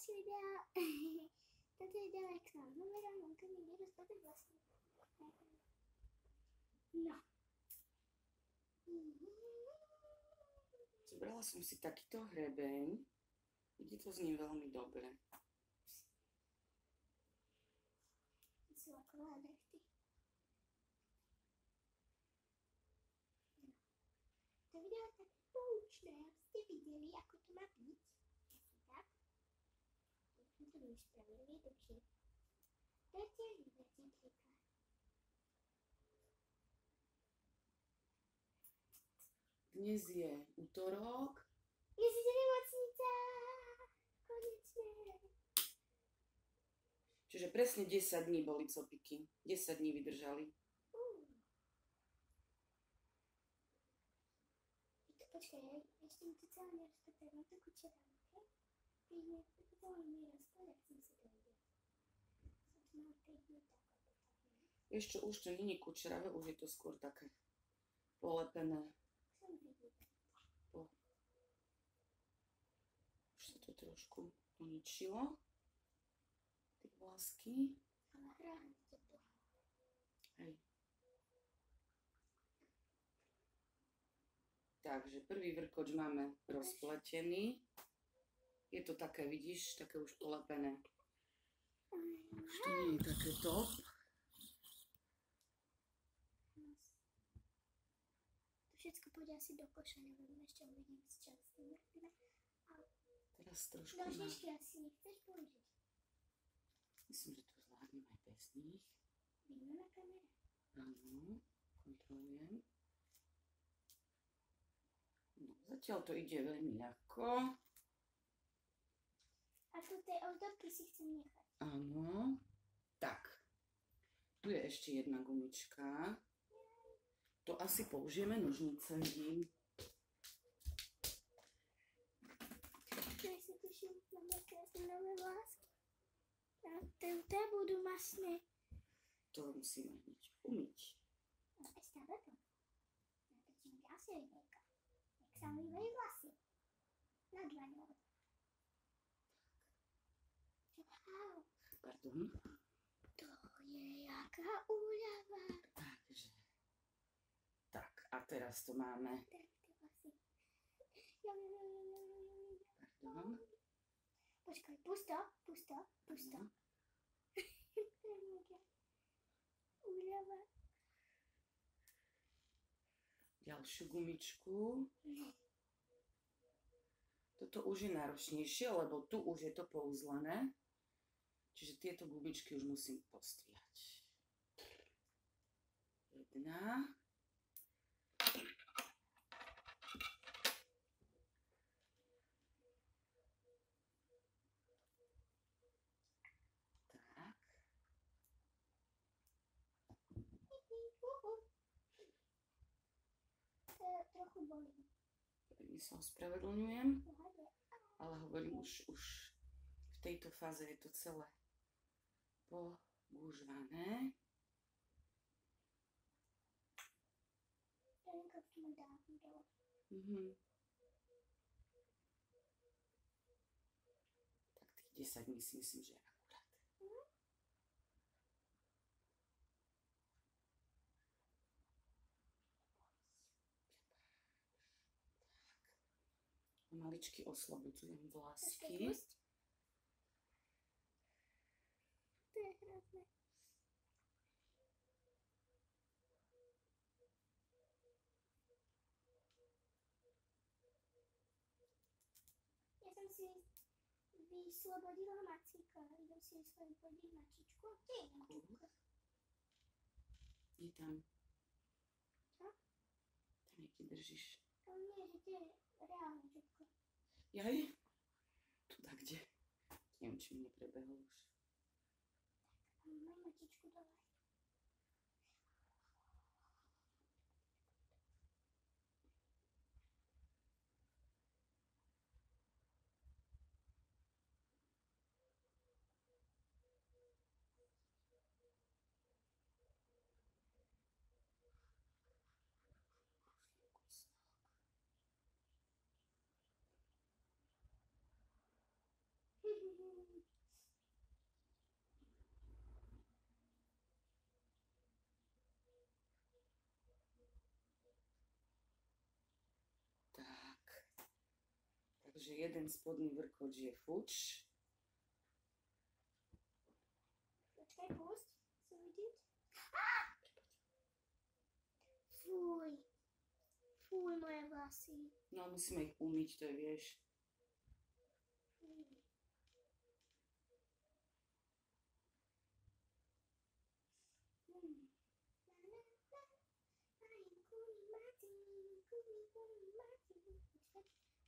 ďalšie videa. Toto je video, jak sa mám numerám, mám krmý nedostatek vlastne. No. Zobrala som si takýto hrebeň. Ide to s ním veľmi dobre. Sú ako nádechty. No. To video je také poučné, aby ste videli, ako to má byť. Asi tak. Tak sme to už spravili, takže dajte a vydajte trikrát. Dnes je útorok. Jezdíte nemocnica! Konečne! Čiže presne 10 dní boli copiky. 10 dní vydržali. Uh. Počkaj, ešte mi to celé nerozpýtaj, mám takú ok? Keď mi to celé mi rozpýtaj, tak som si to videl. Som to mal 5 dní tak, alebo tak. Čo, už to není kučeravé, už je to skôr také polepené. Videl. Už sa to trošku uničilo. Tie to. Hej. Takže prvý vrkoč máme rozpletený. Je to také, vidíš, také už polepené. Už to nie je také top. To všetko pôjde asi do koša, neviem, ešte uvidím s vrtíme. Teraz trošku na... Nožičky asi nechceš použiť. Myslím, že to zvládnem aj bez nich. Vidíme na kamere. Áno, kontrolujem. No, zatiaľ to ide veľmi ľahko. A tu tie ozdobky si chcem nechať. Áno. Tak. Tu je ešte jedna gumička. To asi použijeme nožnice. Ja sa teším na moje krásne nové vlásky. A tente budú masné. To musíme hneď umyť. No a stále to. Natočím ďalšie videjka. Jak sa umývajú vlasy. Na dlaňou. Wow, Pardon. to je jaká úľava. Takže. Tak, a teraz to máme. Tak tie vlasy. Jo, jo, jo, jo, jo, jo, jo, jo. Pardon. Počkaj, pusto, pusto, pusto. No. Úľava. Ďalšiu gumičku. Toto už je náročnejšie, lebo tu už je to pouzlené. Čiže tieto gumičky už musím postriať. Jedna. Trochu bolí. Sa ospravedlňujem, ale hovorím, už, už v tejto fáze je to celé pogúžvané. Mhm. Tak tých 10 dní si myslím, že je akurát. Maličky oslobodzujem vlásky. To je hrozné. Ja som si vyslobodila macíka. Idem si vyslobodiť mačičku. Kde je mačička? Je tam. Čo? Tam niekde držíš. Ale nie, že to je reálne všetko. Jaj? Tu tak kde? Neviem, či mi neprebehol už. Mám mačičku že jeden spodný vrkoč je fuč. Počkaj, pusť. Chcem vidieť. Fuj. Fuj, moje vlasy. No musíme ich umyť, to je, vieš.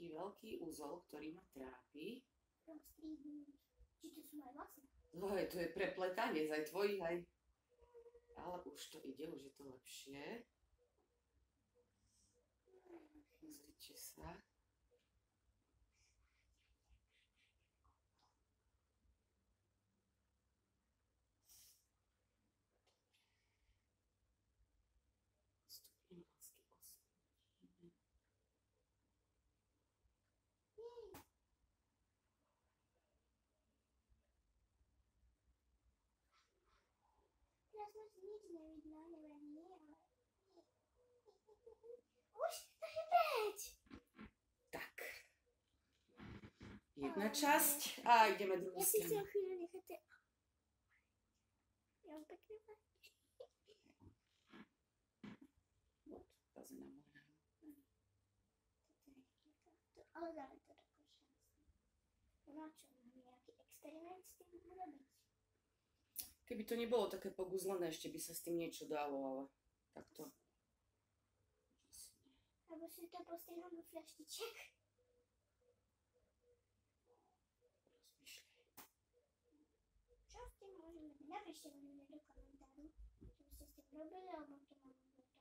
Taký veľký úzol, ktorý ma trápi. Či to sú vlasy? Oj, to je prepletanie aj tvojich, aj... Ale už to ide, už je to lepšie. Pozrite sa. Tak. Jedna Oj. część, a idziemy drugą Ja się stronę. chciałam chwilę niechać. Ja mam tak nie Bazy na murach. Ale damy to do końca. Zobaczymy, jaki eksperyment z tym zrobić. Keby to nebolo také poguzlené, ešte by sa s tým niečo dalo, ale takto. Alebo si to postriham do fľaštiček? Čo s tým môžeme? Napíšte mi do komentáru, čo by ste s tým robili, alebo to mám do koša.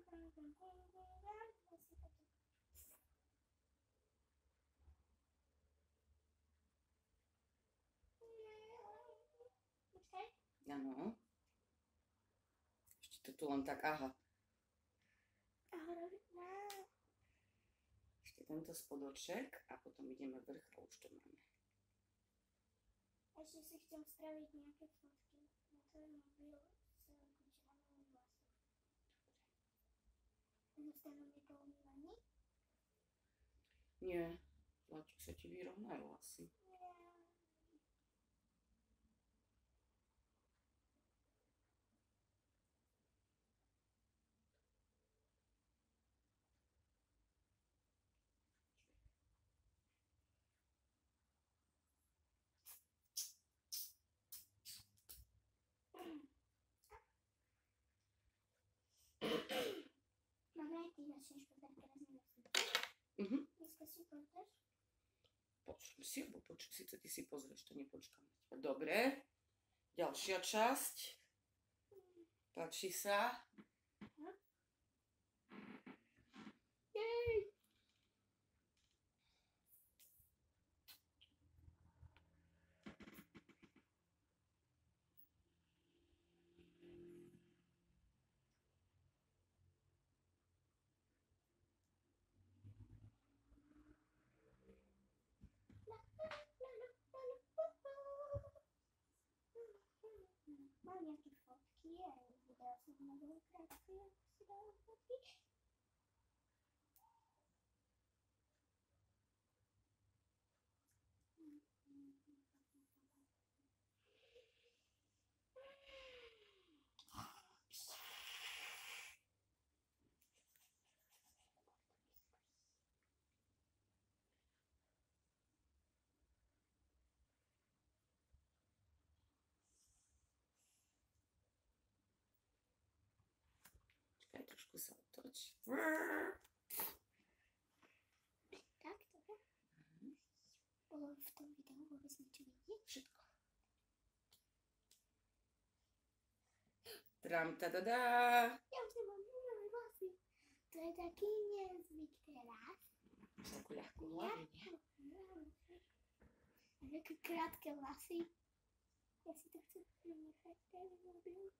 Počkaj. Áno. Ešte to tu len tak, aha. Ešte tento spodoček a potom ideme vrch a už to máme. Ešte si chcem spraviť nejaké fotky na tvoj mobil Dostaneme to umývanie? Nie, tlačík sa ti vyrovnajú asi. Mhm. ciężko si pozrieš? Počkám si, lebo ty si pozrieš, to nepočkám. Dobre. Ďalšia časť. Páči sa. minha pipoquinha, e graças a Deus, eu quero que eu trošku sa otoč. Tak, dobre. Mhm. Bolo v tom videu vôbec niečo vidieť? Všetko. Tram ta da da. Ja už nemám nové vlasy. To je taký nezvyk teraz. Máš takú ľahkú hlavu, nie? No, no, no. Také krátke vlasy. Ja si to chcem nechať ten mobil.